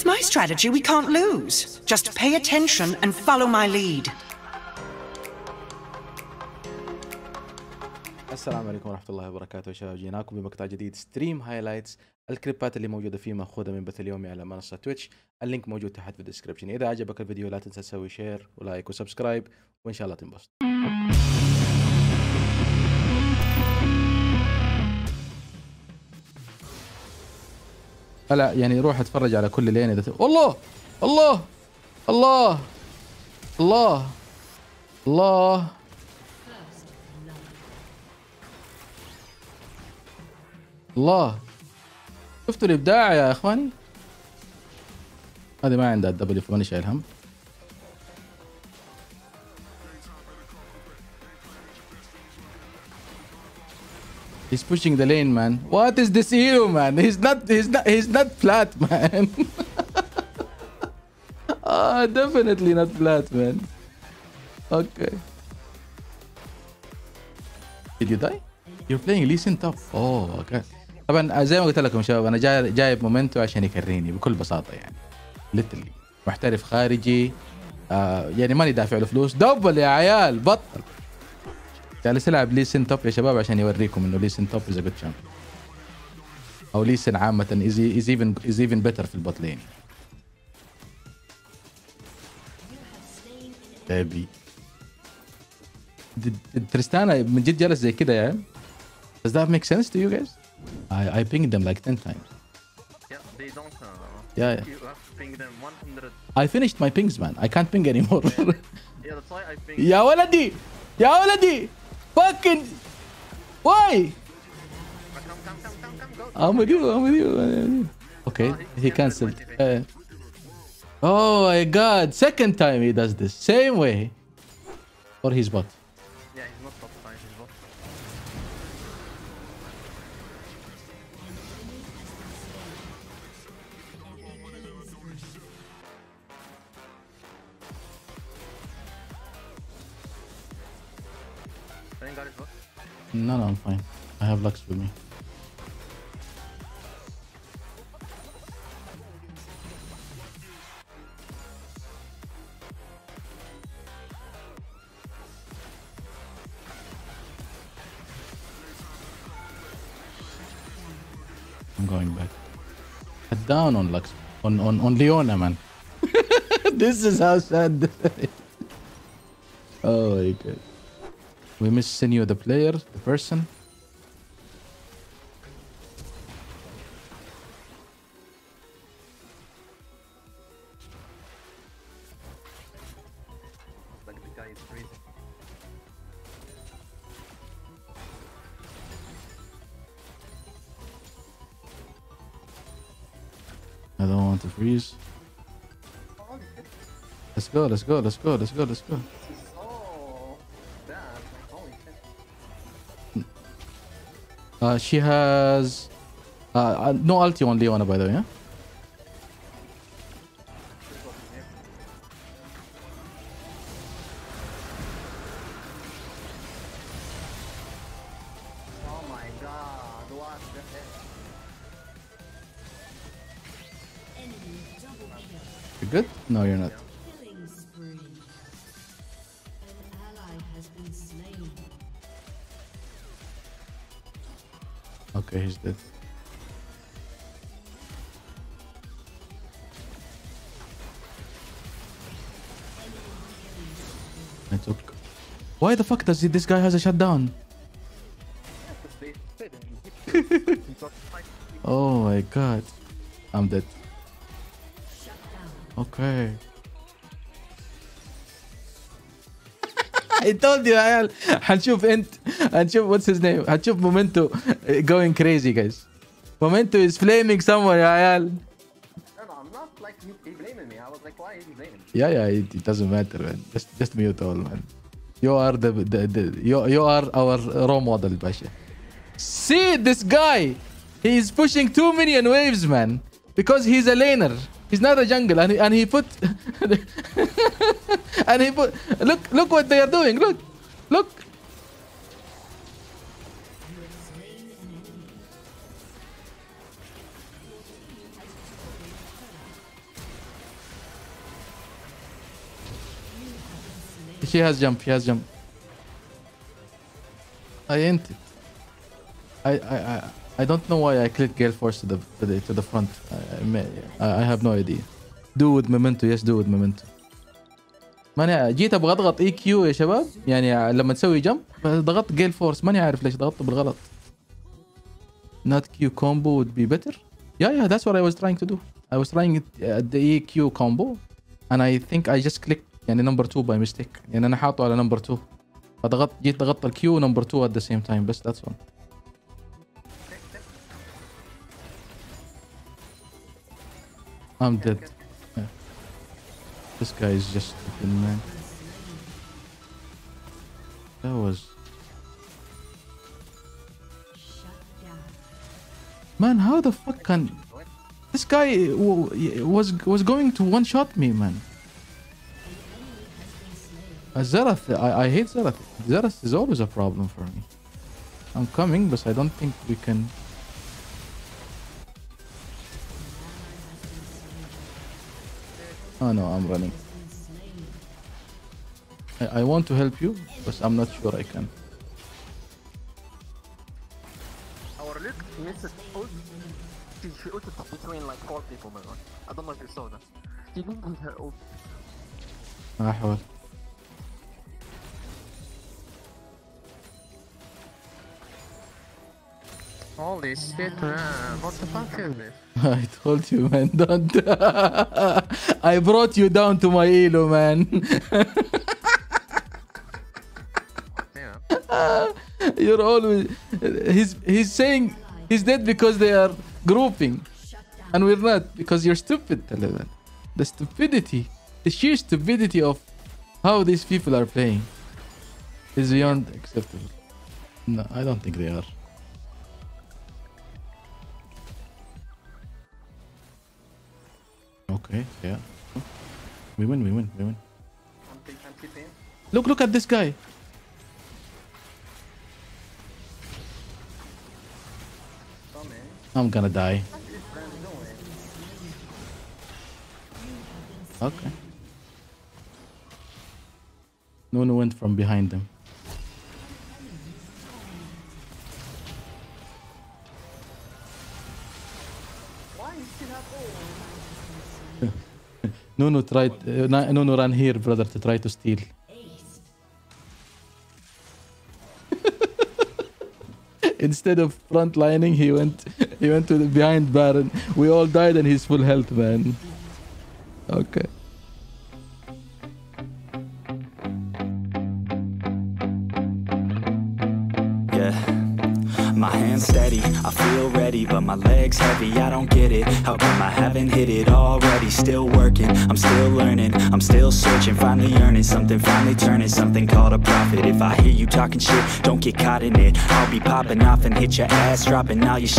With my strategy, we can't lose. Just pay attention and follow my lead. السلام عليكم ورحمة الله وبركاته شباب. جيناكم بمقطع جديد. ستريم هايلايتس الكليبات اللي موجودة فيه مأخوذة من بث اليومي على منصة تويتش اللينك موجود تحت في الديسكربشن إذا عجبك الفيديو لا تنسى تسوي شير ولايك وسبسكرايب وإن شاء الله تنبسط. هلا يعني روح اتفرج على كل لين اذا. والله الله الله الله الله. الله. شفتوا الإبداع يا إخواني؟ هذه ما عندها الدبليو فماني شايل هم He's pushing the lane, man. What is this hero, man? He's not. He's not. He's not flat, man. ah, definitely not flat, man. Okay. Did you die? You're playing Lee Sin top. Oh, okay. طبعا زي ما قلت لكم شباب أنا جاي جايب مومنتو عشان يكرهني بكل بساطه يعني ليترلي محترف خارجي آه يعني ماني دافع له فلوس دبل يا عيال بطل جالس يلعب ليسن توب يا شباب عشان يوريكم انه ليسن توب از جود شامب أو ليسن عامة از از ايفن از ايفن بيتر في البوت لين بيبي تريستانا من جد جالس زي كده يعني Does that make sense to you guys? I I pinged them like 10 times. Yeah, they don't. Uh, Yeah, yeah. You have to ping them 100. I finished my pings man. I can't ping anymore. Yeah, that's why I ping. يا ولدي يا ولدي fucking why? I'm with you. I'm with you. Okay, he cancelled. Uh, oh my god! Second time he does this. Same way. Or he's bot. Bot. No, no, I'm fine. I have Lux with me. I'm going back. Head down on Lux. On on on Leona, man. this is how sad. oh my god. We miss you the player, the person. I don't want to freeze. Let's go, let's go, let's go, let's go, let's go. Uh, she has uh, uh, no ulti on Leona, by the way. Yeah? Oh? You're good? No, you're not. Okay, he's dead. I took. Why the fuck does he, this guy has a shutdown? Oh my god. I'm dead. Okay. I told you عيال حنشوف انت حنشوف what's his name حنشوف مومنتو going crazy guys مومنتو is flaming somewhere يا عيال No, no, I'm not like he, he blaming me. I was like, why is he blaming me? yeah yeah it, it doesn't matter man just just mute all man you are the, the, the you, you are our role model باشا see this guy he is pushing two million waves man because he's a laner he's not a jungle and he, and he put and he put look look what they are doing. Look, look. He has jump. He has jump. I ain't. I I I. I don't know why I clicked Gale Force to the to the, to the front. I, I, I have no idea. Do with Memento, yes, do with Memento. ماني جيت أبغى أضغط إي كيو يا شباب يعني لما تسوي جمب ضغطت جيل فورس ماني عارف ليش ضغطته بالغلط. نوت كيو كومبو would بي بيتر يا يا ذاتس وات اي واز trying تو دو اي واز trying ذا اي كيو كومبو and اي ثينك اي جاست كليك يعني نمبر 2 باي ميستيك يعني أنا حاطه على نمبر 2 فضغط جيت ضغطت الكيو نمبر 2 ات ذا سيم تايم بس ذاتس all. I'm dead. This guy is just stupid, man. That was man. How the fuck can this guy was was going to one shot me, man? Uh, Xerath, I, I hate Xerath. Xerath is always a problem for me. I'm coming, but I don't think we can. Oh no, I'm running. I, I want to help you, but I'm not sure I can. Our Luke misses ult. She, she ulted between like four people, man. I don't know if you saw that. She didn't hit her ult. أحاول. Holy shit, man. What the fuck is this? I told you, man. Don't. I brought you down to my elo, man. Yeah. You're always. He's he's saying he's dead because they are grouping, and we're not because you're stupid, Taliban. The stupidity, the sheer stupidity of how these people are playing is beyond acceptable. No, I don't think they are. Okay, yeah. We win, we win, we win. I'm, keep- I'm keeping. Look, look at this guy. I'm gonna die. What is Brand doing? Okay. Nunu went from behind them. Why is she not ult? Nunu tried. Uh, Nunu ran here, brother, to try to steal. Instead of front lining, he went. He went to the behind Baron. We all died, and he's full health, man. Okay. Steady, I feel ready, but my legs heavy, I don't get it. How come I haven't hit it already? Still working, I'm still learning, I'm still searching, finally earning something, finally turning something called a profit. If I hear you talking shit, don't get caught in it. I'll be popping off and hit your ass, dropping all your shit.